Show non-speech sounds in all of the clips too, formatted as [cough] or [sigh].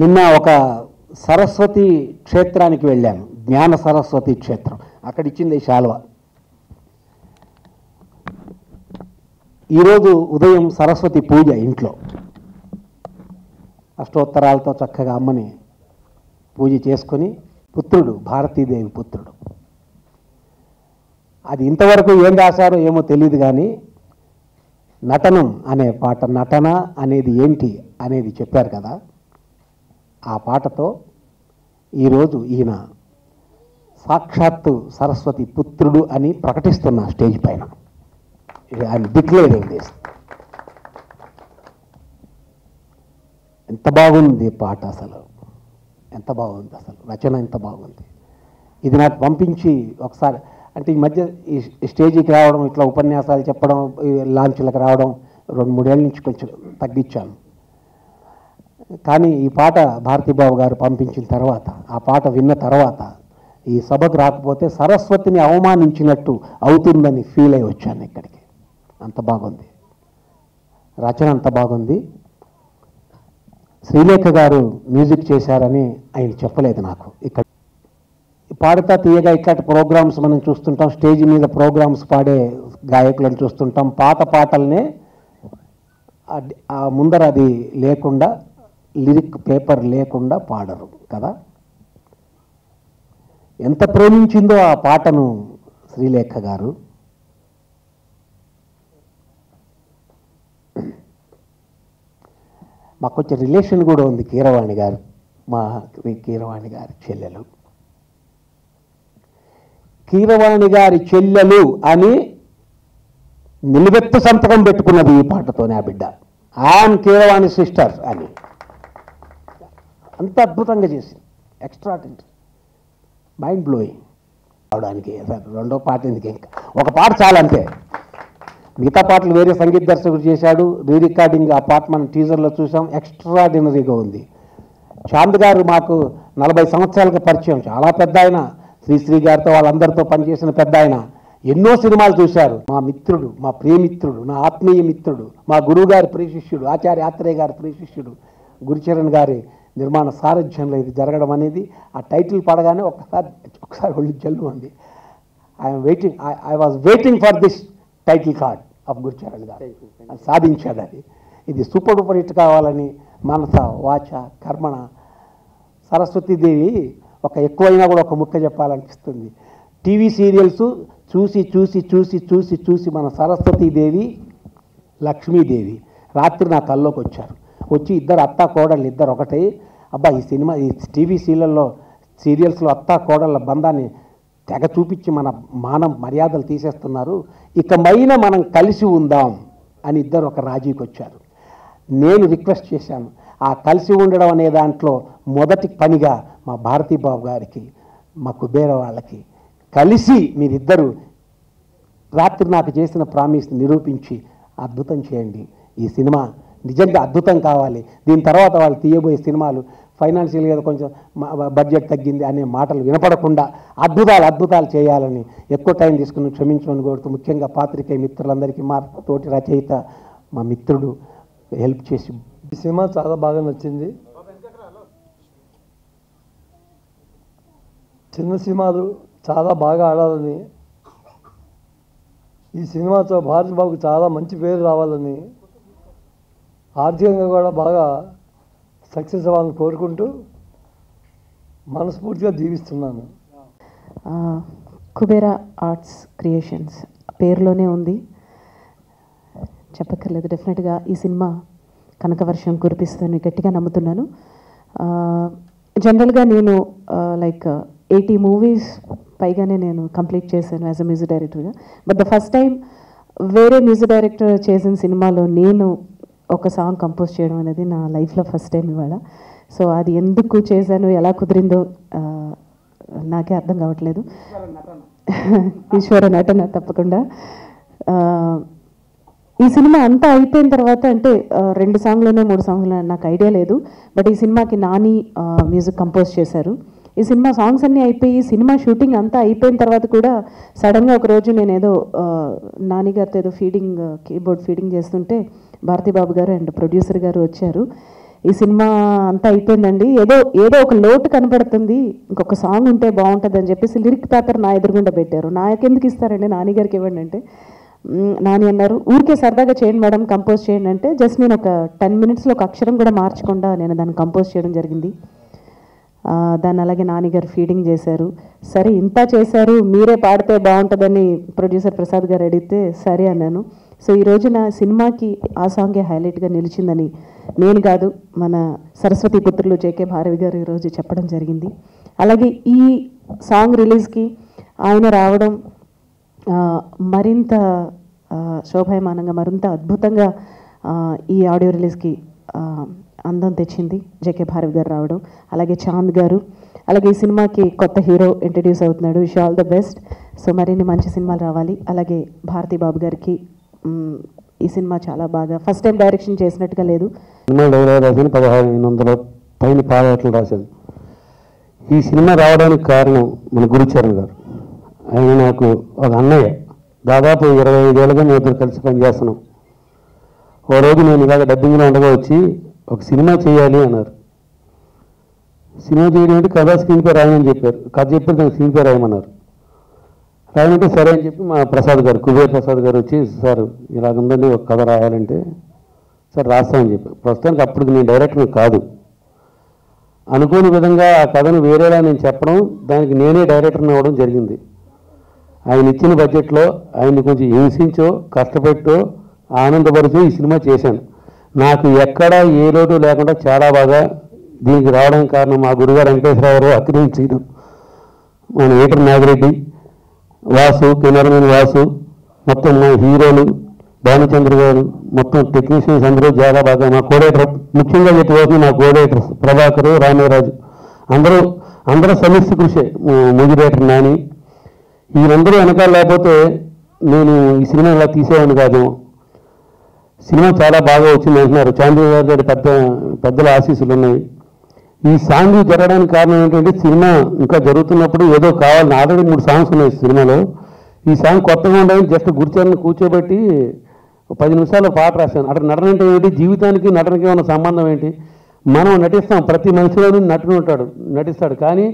నిన్న ఒక సరస్వతి క్షేత్రానికి వెళ్ళాను. జ్ఞాన సరస్వతి క్షేత్రం. అక్కడ ఇచ్చింది శాల్వ. శాలువ ఈరోజు ఉదయం సరస్వతి పూజ ఇంట్లో. అష్టోత్తరాలతో చక్కగా అమ్మని పూజ చేసుకొని పుత్రుడు భారతీదేవి పుత్రుడు. అది ఇంతవరకు ఏం రాశారో ఏమో తెలియదు కానీ నటనం అనే పాట నటన అనేది ఏంటి అనేది చెప్పారు కదా. ఆ పాటతో ఈరోజు ఈయన సాక్షాత్తు సరస్వతి పుత్రుడు అని ప్రకటిస్తున్న స్టేజ్ పైన. ఆయన డిక్లేర్ దిస్ ఎంత బాగుంది పాట అసలు? ఎంత బాగుంది అసలు? రచన ఎంత బాగుంది? ఇది నాకు పంపించి ఒకసారి అంటే ఈ మధ్య ఈ స్టేజీకి రావడం ఇట్లా ఉపన్యాసాలు చెప్పడం లాంచ్లకు రావడం రెండు మూడేళ్ళ నుంచి కొంచెం తగ్గించాను. కానీ ఈ పాట భారతీబాబు గారు పంపించిన తర్వాత ఆ పాట విన్న తర్వాత ఈ సభకు రాకపోతే సరస్వతిని అవమానించినట్టు అవుతుందని ఫీల్ అయి వచ్చాను ఇక్కడికి. అంత బాగుంది. రచన అంత బాగుంది. శ్రీలేఖ గారు మ్యూజిక్ చేశారని ఆయన చెప్పలేదు నాకు. ఇక్కడ పాడుతా తీయగా ఇట్లాంటి ప్రోగ్రామ్స్ మనం చూస్తుంటాం స్టేజ్ మీద ప్రోగ్రామ్స్ పాడే గాయకులను చూస్తుంటాం. పాత పాటలనే ముందర అది లేకుండా లిరిక్ పేపర్ లేకుండా పాడరు కదా? ఎంత ప్రేమించిందో ఆ పాటను శ్రీలేఖ గారు. మాకు కొంచెం రిలేషన్ కూడా ఉంది కీరవాణి గారు మా కీరవాణి గారి చెల్లెలు. కీరవాణి గారి చెల్లెలు అని నిలువెత్తు సంతకం పెట్టుకున్నది ఈ పాటతోనే ఆ బిడ్డ. ఆన్ కీరవాణి సిస్టర్ అని. అంత అద్భుతంగా చేసింది. ఎక్స్ట్రాడినరీ మైండ్ బ్లోయింగ్ అవడానికి రెండో పాట ఎందుకు ఇంకా? ఒక పాట చాలంతే మిగతా పాటలు వేరే సంగీత దర్శకుడు చేశాడు. రీ రికార్డింగ్ ఆ పాట మనం టీజర్లో చూసాం. ఎక్స్ట్రాడినరీగా ఉంది. చాంద్ గారు మాకు నలభై సంవత్సరాలకు పరిచయం. చాలా పెద్ద ఆయన. శ్రీశ్రీ గారితో వాళ్ళందరితో పనిచేసిన పెద్ద ఆయన. ఎన్నో సినిమాలు చూశారు. మా మిత్రుడు మా ప్రియమిత్రుడు నా ఆత్మీయ మిత్రుడు మా గురువు గారి ప్రియశిష్యుడు ఆచార్య ఆత్రేయ గారి ప్రియశిష్యుడు గురుచరణ్ గారి నిర్మాణ సారథ్యంలో ఇది జరగడం అనేది ఆ టైటిల్ పడగానే ఒకసారి ఒకసారి ఒళ్ళు జల్లు ఉంది I'm waiting I was waiting for this title card of Gurucharan garu. అది సాధించాడు అది. ఇది సూపర్ డూపర్ హిట్ కావాలని మనస వాచ కర్మణ సరస్వతీదేవి ఒక ఎక్కువైనా కూడా ఒక ముక్క చెప్పాలనిపిస్తుంది. టీవీ సీరియల్స్ చూసి చూసి చూసి చూసి చూసి మన సరస్వతీదేవి లక్ష్మీదేవి రాత్రి నా కల్లోకి వచ్చారు వచ్చి ఇద్దరు అత్త కోడళ్ళు ఇద్దరు ఒకటే. అబ్బా ఈ సినిమా ఈ టీవీ సీరియల్లో సీరియల్స్లో అత్త కోడళ్ళ బంధాన్ని తెగ చూపించి మన మానం మర్యాదలు తీసేస్తున్నారు. ఇక మైన మనం కలిసి ఉందాం అని ఇద్దరు ఒక రాజీకి వచ్చారు. నేను రిక్వెస్ట్ చేశాను ఆ కలిసి ఉండడం అనే దాంట్లో మొదటి పనిగా మా భారతీ బాబు గారికి మా కుబేర వాళ్ళకి కలిసి మీరిద్దరూ రాత్రి నాకు చేసిన ప్రామిస్ నిరూపించి అద్భుతం చేయండి. ఈ సినిమా నిజంగా అద్భుతం కావాలి. దీని తర్వాత వాళ్ళు తీయబోయే సినిమాలు ఫైనాన్షియల్గా కొంచెం బడ్జెట్ తగ్గింది అనే మాటలు వినపడకుండా అద్భుతాలు అద్భుతాలు చేయాలని ఎక్కువ టైం తీసుకుని క్షమించమని కోరుతూ ముఖ్యంగా పాత్రికే మిత్రులందరికీ మా తోటి రచయిత మా మిత్రుడు హెల్ప్ చేసి ఈ సినిమా చాలా బాగా నచ్చింది. చిన్న సినిమాలు చాలా బాగా ఆడాలని ఈ సినిమాతో భారత్ బాబుకు చాలా మంచి పేరు రావాలని ఆర్థికంగా కూడా బాగా సక్సెస్ అవ్వాలని కోరుకుంటూ మనస్ఫూర్తిగా జీవిస్తున్నాను కుబేరా ఆర్ట్స్ క్రియేషన్స్ పేరులోనే ఉంది. చెప్పక్కర్లేదు డెఫినెట్గా ఈ సినిమా కనకవర్షం కురిపిస్తుందని గట్టిగా నమ్ముతున్నాను. జనరల్గా నేను లైక్ ఎయిటీ మూవీస్ పైగానే నేను కంప్లీట్ చేశాను యాజ్ అ మ్యూజిక్ డైరెక్టర్గా. బట్ ద ఫస్ట్ టైం వేరే మ్యూజిక్ డైరెక్టర్ చేసిన సినిమాలో నేను ఒక సాంగ్ కంపోజ్ చేయడం అనేది నా లైఫ్లో ఫస్ట్ టైం ఇవాళ. సో అది ఎందుకు చేశాను ఎలా కుదిరిందో నాకే అర్థం కావట్లేదు. ఈశ్వర నటన తప్పకుండా. ఈ సినిమా అంతా అయిపోయిన తర్వాత అంటే రెండు సాంగ్లోనే మూడు సాంగ్లో నాకు ఐడియా లేదు. బట్ ఈ సినిమాకి నాని మ్యూజిక్ కంపోజ్ చేశారు. ఈ సినిమా సాంగ్స్ అన్నీ అయిపోయి సినిమా షూటింగ్ అంతా అయిపోయిన తర్వాత కూడా సడన్గా ఒక రోజు నేను ఏదో ఆ, నాని గారితో ఏదో ఫీడింగ్ కీబోర్డ్ ఫీడింగ్ చేస్తుంటే భారతీ బాబు గారు అండ్ ప్రొడ్యూసర్ గారు వచ్చారు. ఈ సినిమా అంతా అయిపోయిందండి. ఏదో ఏదో ఒక లోటు కనపడుతుంది. ఇంకొక సాంగ్ ఉంటే బాగుంటుంది అని చెప్పేసి లిరిక్ పేపర్ నా ఎదురుగుండా పెట్టారు. నాకెందుకు ఇస్తారండి? నాని గారికి ఇవ్వండి అంటే. నాని అన్నారు ఊరికే సరదాగా చేయండి మేడం కంపోజ్ చేయండి అంటే జస్ట్ నేను ఒక టెన్ మినిట్స్లో ఒక అక్షరం కూడా మార్చకుండా నేను దాన్ని కంపోజ్ చేయడం జరిగింది. దాన్ని అలాగే నాన్నగారు ఫీడింగ్ చేశారు. సరే ఇంత చేశారు మీరే పాడితే బాగుంటుందని ప్రొడ్యూసర్ ప్రసాద్ గారు అడిగితే సరే అన్నాను. సో ఈ రోజున సినిమాకి ఆ సాంగే హైలైట్గా నిలిచిందని నేను కాదు మన సరస్వతి పుత్రులు జేకే భారవి గారు ఈరోజు చెప్పడం జరిగింది. అలాగే ఈ సాంగ్ రిలీజ్కి ఆయన రావడం మరింత శోభాయమానంగా మరింత అద్భుతంగా ఈ ఆడియో రిలీజ్కి అందం తెచ్చింది జేకే భారవి గారు రావడం. అలాగే చాంద్ గారు. అలాగే ఈ సినిమాకి కొత్త హీరో ఇంట్రడ్యూస్ అవుతున్నాడు. Wish all the best. So మరిన్ని మంచి సినిమాలు రావాలి. అలాగే భారతీ బాబు గారికి ఈ సినిమా చాలా బాగా ఫస్ట్ టైం డైరెక్షన్ చేసినట్టుగా లేదు. సినిమా డైలాగ్ రాసింది పదహారు వందల పైన పాదయాత్రలు రాశాను ఈ సినిమా రావడానికి కారణం మన గురుచరణ్ గారు. ఆయన నాకు ఒక అన్నయ్య. దాదాపు ఇరవై ఐదేళ్ళుగా మేము ఇద్దరు కలిసి పనిచేస్తున్నాం. ఓ రోజు నేను ఇలాగ డబ్బింగ్లో ఉండగా వచ్చి ఒక సినిమా చేయాలి అన్నారు. సినిమా చేయడం అంటే కథ స్క్రీన్ పే రాయమని చెప్పారు. కథ చెప్పారు దానికి స్క్రీన్ పే రాయమన్నారు. రాయమంటే సరే అని చెప్పి మా ప్రసాద్ గారు కుబేర్ ప్రసాద్ గారు వచ్చి సార్ ఇలాగుందండి ఒక కథ రాయాలంటే సార్ రాస్తామని చెప్పి ప్రస్తుతానికి అప్పుడు నేను డైరెక్టర్ కాదు. అనుకోని విధంగా ఆ కథను వేరేలా నేను చెప్పడం దానికి నేనే డైరెక్టర్ని అవ్వడం జరిగింది. ఆయన ఇచ్చిన బడ్జెట్లో ఆయన్ని కొంచెం హింసించో కష్టపెట్టో ఆనందపరుచు ఈ సినిమా చేశాను. నాకు ఎక్కడ ఏ లోటు లేకుండా చాలా బాగా దీనికి రావడానికి కారణం మా గురుగారు వెంకటేశ్వరరావు అక్కిరం శ్రీరామ్ మన ఏటర్ నాగిరెడ్డి వాసు కెమెరామెన్ వాసు మొత్తం మా హీరోలు భానుచంద్ర గారు మొత్తం టెక్నీషియన్స్ అందరూ చాలా బాగా మా కోడేటర్ ముఖ్యంగా చెప్పవచ్చు మా కోడేటర్ ప్రభాకర్ రామరాజు. అందరూ అందరూ సమిష్టి కృషి ముగిరేటర్ నాని. వీరందరూ వెనకాల లేకపోతే నేను ఈ సినిమా ఇలా తీసేవాడిని కాదు. సినిమా చాలా బాగా వచ్చింది అంటున్నారు. చాంద్రబాబు గారి పెద్ద పెద్దల ఆశీస్సులు ఉన్నాయి. ఈ సాంగ్ జరగడానికి కారణం ఏంటంటే సినిమా ఇంకా జరుగుతున్నప్పుడు ఏదో కావాలని ఆల్రెడీ మూడు సాంగ్స్ ఉన్నాయి సినిమాలో. ఈ సాంగ్ కొత్తగా ఉండాలని జస్ట్ గురిచారని కూర్చోబెట్టి పది నిమిషాలు పాట రాశాను. అక్కడ నటన అంటే ఏంటి? జీవితానికి నటనకి ఉన్న సంబంధం ఏంటి? మనం నటిస్తాం. ప్రతి మనిషిలోనూ నటుడు ఉంటాడు నటిస్తాడు. కానీ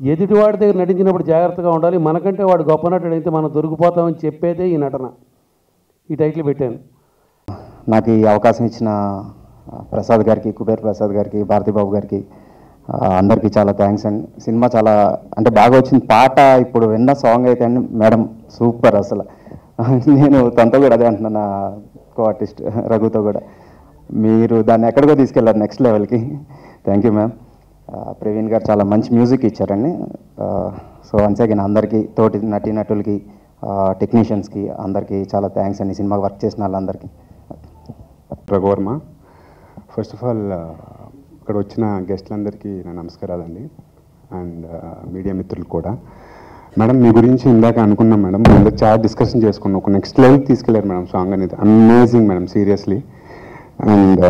ఎదుటివాడి దగ్గర నటించినప్పుడు జాగ్రత్తగా ఉండాలి. మనకంటే వాడు గొప్ప నటుడు అయితే మనం దొరికిపోతామని చెప్పేదే ఈ నటన. ఈ టైటిల్ పెట్టాను. నాకు ఈ అవకాశం ఇచ్చిన ప్రసాద్ గారికి కుబేర్ ప్రసాద్ గారికి భారతీబాబు గారికి అందరికీ చాలా థ్యాంక్స్ అండి సినిమా చాలా అంటే బాగా వచ్చింది. పాట ఇప్పుడు విన్న సాంగ్ అయితే అండి మేడం సూపర్ అసలు. [laughs] నేను తనతో కూడా అదే అంటున్నాను నా కో ఆర్టిస్ట్ రఘుతో కూడా. మీరు దాన్ని ఎక్కడికో తీసుకెళ్ళారు నెక్స్ట్ లెవెల్కి థ్యాంక్ యూ మ్యామ్ ప్రవీణ్ గారు చాలా మంచి మ్యూజిక్ ఇచ్చారండి. సో వన్స్ అగైన్ అందరికీ తోటి నటీనటులకి టెక్నీషియన్స్కి అందరికీ చాలా థ్యాంక్స్ అండి. సినిమా వర్క్ చేసిన వాళ్ళందరికీ. రఘువర్మ. ఫస్ట్ ఆఫ్ ఆల్ ఇక్కడ వచ్చిన గెస్ట్లందరికీ నా నమస్కారాలండి. అండ్ మీడియా మిత్రులు కూడా. మేడం మీ గురించి ఇందాక అనుకున్నాం మేడం. ముందు చాలా డిస్కషన్ చేసుకున్నాం. ఒక నెక్స్ట్ లెవెల్ తీసుకెళ్ళారు మేడం సాంగ్ అనేది. అమేజింగ్ మేడం సీరియస్లీ అండ్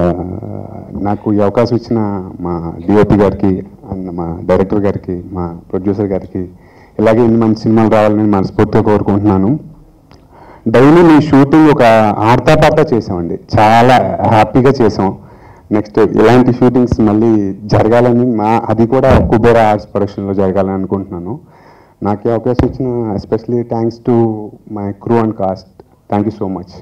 నాకు ఈ అవకాశం ఇచ్చిన మా డిఓపి గారికి అండ్ మా డైరెక్టర్ గారికి మా ప్రొడ్యూసర్ గారికి ఇలాగే ఇన్ని మంచి సినిమాలు రావాలని మనస్ఫూర్తిగా కోరుకుంటున్నాను. డైలీ మీ షూటింగ్ ఒక ఆడతాపాట చేసామండి. చాలా హ్యాపీగా చేసాం. నెక్స్ట్ ఇలాంటి షూటింగ్స్ మళ్ళీ జరగాలని మా అది కూడా కుబేర ఆర్ట్స్ ప్రొడక్షన్లో జరగాలని అనుకుంటున్నాను. నాకు అవకాశం ఇచ్చిన especially thanks to my crew and cast thank you so much